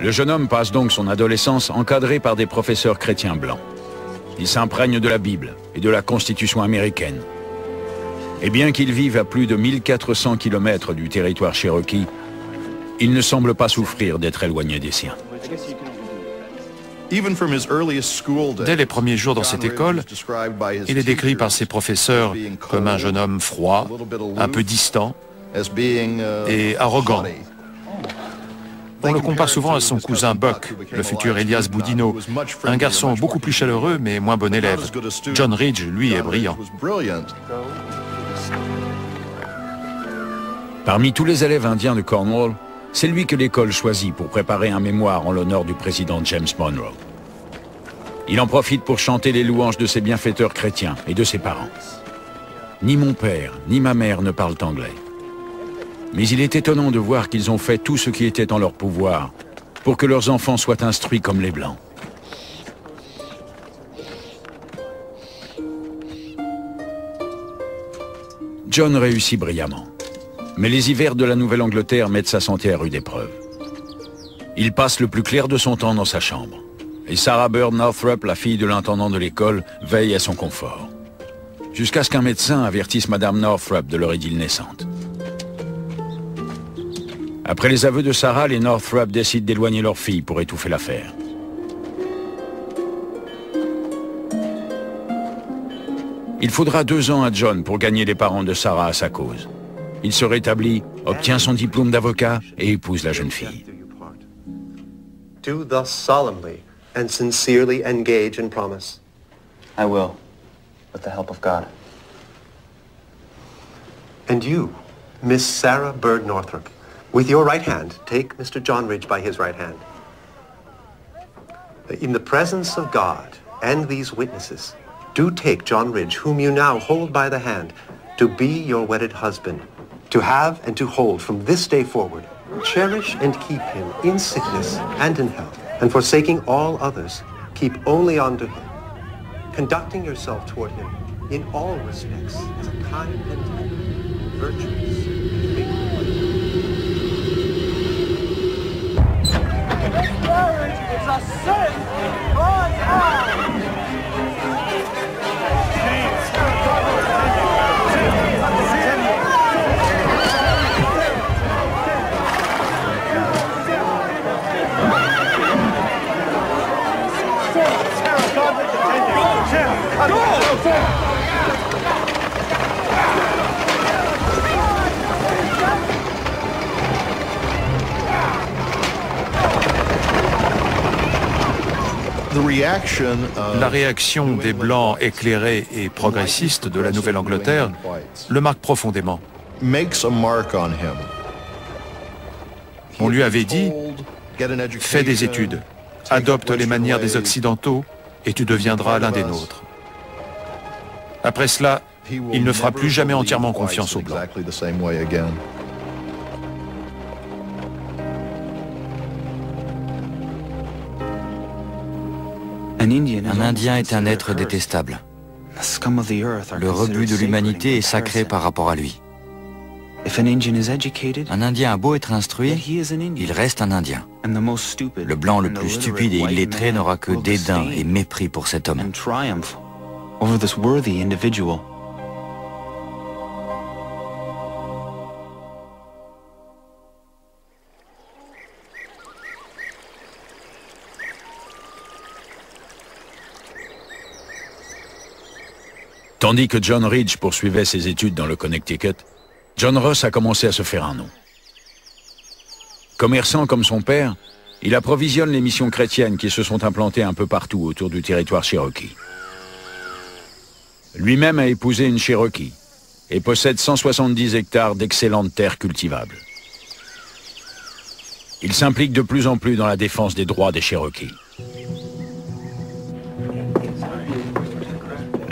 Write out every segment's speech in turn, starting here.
Le jeune homme passe donc son adolescence encadré par des professeurs chrétiens blancs. Il s'imprègne de la Bible et de la Constitution américaine. Et bien qu'il vive à plus de 1400 km du territoire cherokee, il ne semble pas souffrir d'être éloigné des siens. Dès les premiers jours dans cette école, il est décrit par ses professeurs comme un jeune homme froid, un peu distant et arrogant. On le compare souvent à son cousin Buck, le futur Elias Boudinot, un garçon beaucoup plus chaleureux mais moins bon élève. John Ridge, lui, est brillant. Parmi tous les élèves indiens de Cornwall, c'est lui que l'école choisit pour préparer un mémoire en l'honneur du président James Monroe. Il en profite pour chanter les louanges de ses bienfaiteurs chrétiens et de ses parents. Ni mon père, ni ma mère ne parlent anglais. Mais il est étonnant de voir qu'ils ont fait tout ce qui était en leur pouvoir pour que leurs enfants soient instruits comme les Blancs. John réussit brillamment. Mais les hivers de la Nouvelle-Angleterre mettent sa santé à rude épreuve. Il passe le plus clair de son temps dans sa chambre. Et Sarah Bird Northrup, la fille de l'intendant de l'école, veille à son confort. Jusqu'à ce qu'un médecin avertisse Madame Northrup de leur idylle naissante. Après les aveux de Sarah, les Northrup décident d'éloigner leur fille pour étouffer l'affaire. Il faudra deux ans à John pour gagner les parents de Sarah à sa cause. Il se rétablit, obtient son diplôme d'avocat et épouse la jeune fille. Do thus solemnly and sincerely engage in promise. I will, with the help of God. And you, Miss Sarah Bird Northrop, with your right hand, take Mr. John Ridge by his right hand. In the presence of God and these witnesses, do take John Ridge, whom you now hold by the hand, to be your wedded husband, to have and to hold from this day forward. Cherish and keep him in sickness and in health, and forsaking all others, keep only unto him, conducting yourself toward him in all respects as a kind and virtuous Sim. La réaction des Blancs éclairés et progressistes de la Nouvelle-Angleterre le marque profondément. On lui avait dit, fais des études, adopte les manières des Occidentaux et tu deviendras l'un des nôtres. Après cela, il ne fera plus jamais entièrement confiance aux Blancs. Un Indien est un être détestable. Le rebut de l'humanité est sacré par rapport à lui. Un Indien a beau être instruit, il reste un Indien. Le blanc le plus stupide et illettré n'aura que dédain et mépris pour cet homme. Tandis que John Ridge poursuivait ses études dans le Connecticut, John Ross a commencé à se faire un nom. Commerçant comme son père, il approvisionne les missions chrétiennes qui se sont implantées un peu partout autour du territoire Cherokee. Lui-même a épousé une Cherokee et possède 170 hectares d'excellentes terres cultivables. Il s'implique de plus en plus dans la défense des droits des Cherokees.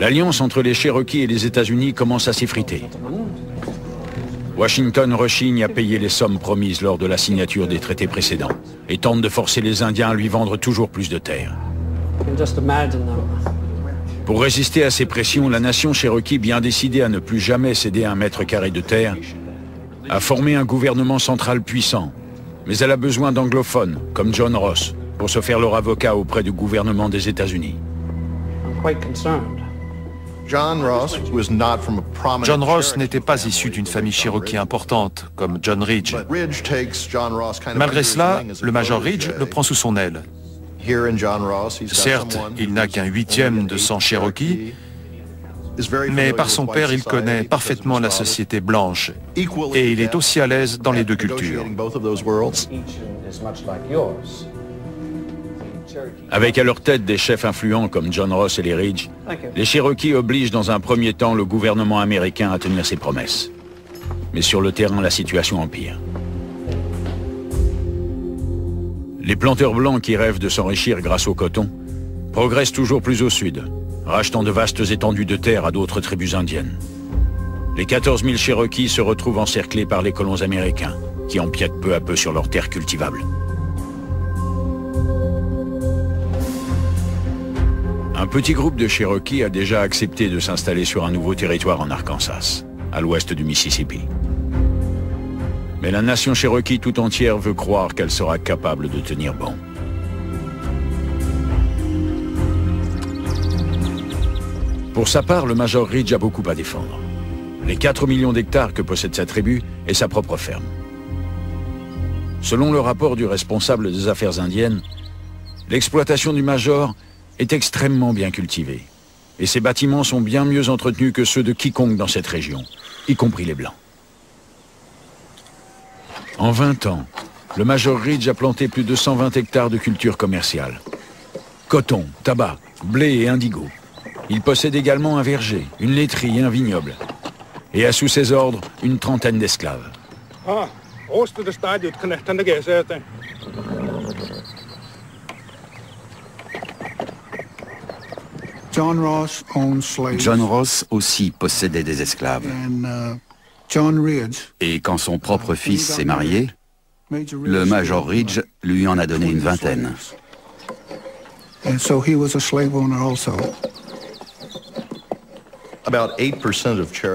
L'alliance entre les Cherokees et les États-Unis commence à s'effriter. Washington rechigne à payer les sommes promises lors de la signature des traités précédents et tente de forcer les Indiens à lui vendre toujours plus de terres. Pour résister à ces pressions, la nation Cherokee, bien décidée à ne plus jamais céder un mètre carré de terre, a formé un gouvernement central puissant, Mais elle a besoin d'anglophones, comme John Ross, pour se faire leur avocat auprès du gouvernement des États-Unis. John Ross n'était pas issu d'une famille cherokee importante, comme John Ridge. Malgré cela, le Major Ridge le prend sous son aile. Certes, il n'a qu'un huitième de sang cherokee, mais par son père, il connaît parfaitement la société blanche. Et il est aussi à l'aise dans les deux cultures. Avec à leur tête des chefs influents comme John Ross et les Ridge, les Cherokees obligent dans un premier temps le gouvernement américain à tenir ses promesses. Mais sur le terrain, la situation empire. Les planteurs blancs qui rêvent de s'enrichir grâce au coton progressent toujours plus au sud, rachetant de vastes étendues de terre à d'autres tribus indiennes. Les 14 000 Cherokees se retrouvent encerclés par les colons américains, qui empiètent peu à peu sur leurs terres cultivables. Un petit groupe de Cherokees a déjà accepté de s'installer sur un nouveau territoire en Arkansas, à l'ouest du Mississippi. Mais la nation Cherokee tout entière veut croire qu'elle sera capable de tenir bon. Pour sa part, le Major Ridge a beaucoup à défendre. Les 4 millions d'hectares que possède sa tribu et sa propre ferme. Selon le rapport du responsable des affaires indiennes, l'exploitation du Major est extrêmement bien cultivée. Et ses bâtiments sont bien mieux entretenus que ceux de quiconque dans cette région, y compris les Blancs. En 20 ans, le Major Ridge a planté plus de 120 hectares de cultures commerciales. Coton, tabac, blé et indigo. Il possède également un verger, une laiterie et un vignoble. Et a sous ses ordres une trentaine d'esclaves. Ah, John Ross aussi possédait des esclaves. Uh, et quand son propre fils s'est marié, le Major Ridge lui en a donné une vingtaine.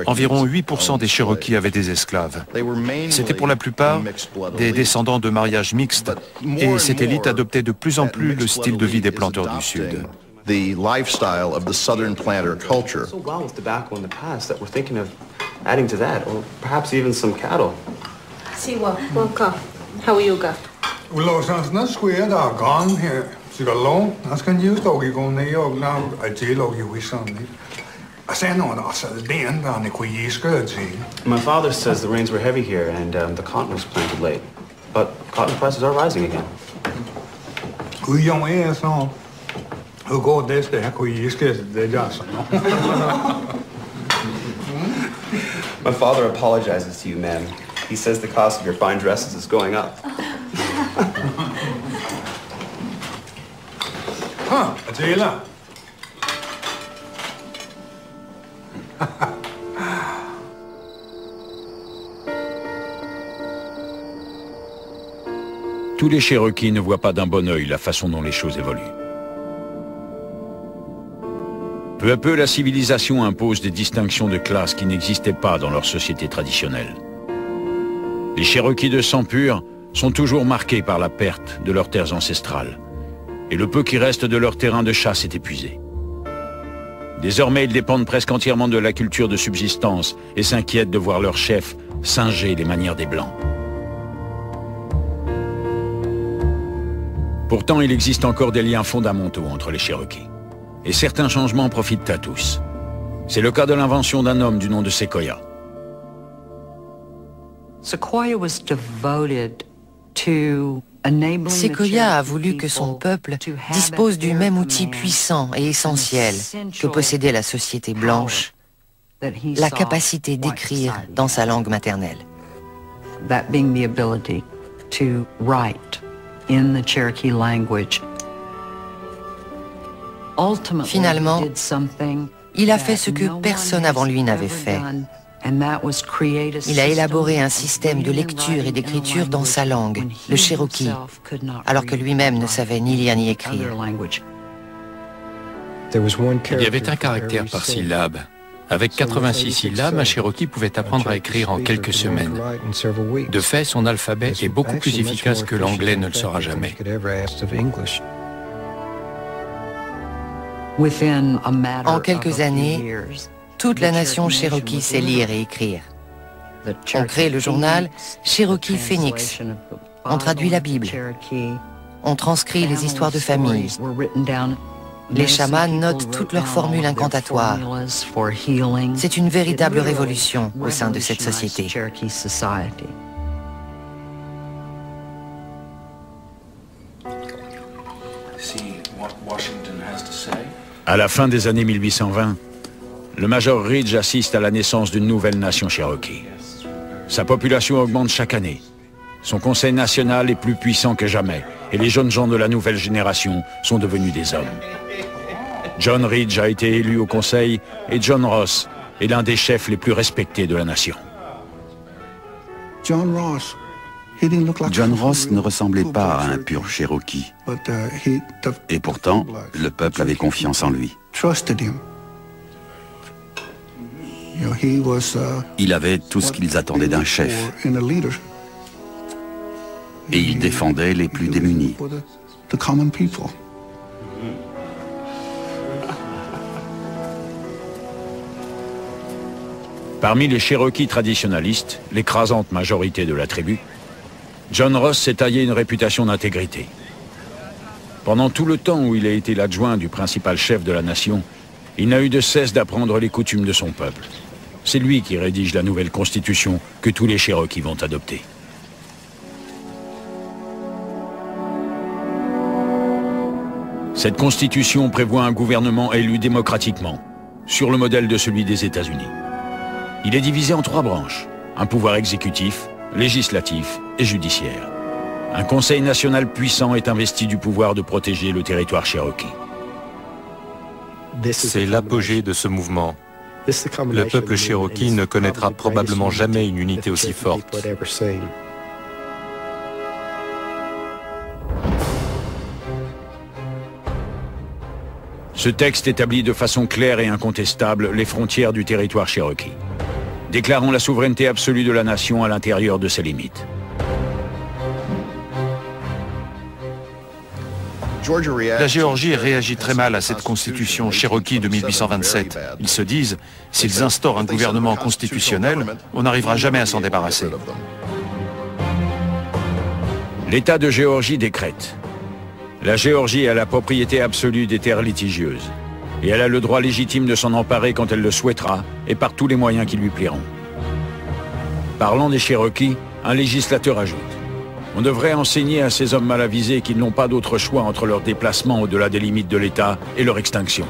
Environ 8% des Cherokees avaient des esclaves. C'était pour la plupart des descendants de mariages mixtes et cette élite adoptait de plus en plus le style de vie des planteurs du Sud. the lifestyle of the Southern planter culture. So well with tobacco in the past that we're thinking of adding to that, or perhaps even some cattle. Siwa, welcome. How are you, Gov? Well, it's the square, they're gone here. So you got long, that's can use dog, you go near your now, I jail log you wish on. I say no, that's den, see. My father says the rains were heavy here and um, the cotton was planted late. But cotton prices are rising again. Who on? Kriget? Det är My father apologizes to you, ma'am. He says the cost of your fine dresses is going up. huh, Adela. Tous les Cherokees ne voient pas d'un bon œil la façon dont les choses évoluent. Peu à peu, la civilisation impose des distinctions de classe qui n'existaient pas dans leur société traditionnelle. Les Cherokees de sang pur sont toujours marqués par la perte de leurs terres ancestrales. Et le peu qui reste de leur terrain de chasse est épuisé. Désormais, ils dépendent presque entièrement de la culture de subsistance et s'inquiètent de voir leur chef singer les manières des Blancs. Pourtant, il existe encore des liens fondamentaux entre les Cherokees et certains changements profitent à tous. C'est le cas de l'invention d'un homme du nom de Sequoia. Sequoia a voulu que son peuple dispose du même outil puissant et essentiel que possédait la société blanche, la capacité d'écrire dans sa langue maternelle. That being the ability to write in the Cherokee language Finalement, il a fait ce que personne avant lui n'avait fait. Il a élaboré un système de lecture et d'écriture dans sa langue, le Cherokee, alors que lui-même ne savait ni lire ni écrire. Il y avait un caractère par syllabe, Avec 86 syllabes, un Cherokee pouvait apprendre à écrire en quelques semaines. De fait, son alphabet est beaucoup plus efficace que l'anglais ne le sera jamais. En quelques années, toute la nation Cherokee sait lire et écrire. On crée le journal Cherokee Phoenix. On traduit la Bible. On transcrit les histoires de famille. Les chamans notent toutes leurs formules incantatoires. C'est une véritable révolution au sein de cette société. À la fin des années 1820, le Major Ridge assiste à la naissance d'une nouvelle nation Cherokee. Sa population augmente chaque année. Son conseil national est plus puissant que jamais et les jeunes gens de la nouvelle génération sont devenus des hommes. John Ridge a été élu au conseil et John Ross est l'un des chefs les plus respectés de la nation. John Ross, ne ressemblait pas à un pur Cherokee. Et pourtant, le peuple avait confiance en lui. Il avait tout ce qu'ils attendaient d'un chef. Et il défendait les plus démunis. Parmi les Cherokees traditionalistes, l'écrasante majorité de la tribu, John Ross s'est taillé une réputation d'intégrité. Pendant tout le temps où il a été l'adjoint du principal chef de la nation, il n'a eu de cesse d'apprendre les coutumes de son peuple. C'est lui qui rédige la nouvelle constitution que tous les Cherokees vont adopter. Cette constitution prévoit un gouvernement élu démocratiquement, sur le modèle de celui des États-Unis. Il est divisé en trois branches, un pouvoir exécutif, législatif et judiciaire. Un conseil national puissant est investi du pouvoir de protéger le territoire cherokee. C'est l'apogée de ce mouvement. Le peuple cherokee ne connaîtra probablement jamais une unité aussi forte. Ce texte établit de façon claire et incontestable les frontières du territoire cherokee déclarant la souveraineté absolue de la nation à l'intérieur de ses limites. La Géorgie réagit très mal à cette constitution Cherokee de 1827. Ils se disent, s'ils instaurent un gouvernement constitutionnel, on n'arrivera jamais à s'en débarrasser. L'État de Géorgie décrète. La Géorgie a la propriété absolue des terres litigieuses et elle a le droit légitime de s'en emparer quand elle le souhaitera et par tous les moyens qui lui plairont. Parlant des Cherokees, un législateur ajoute On devrait enseigner à ces hommes mal avisés qu'ils n'ont pas d'autre choix entre leur déplacement au-delà des limites de l'État et leur extinction.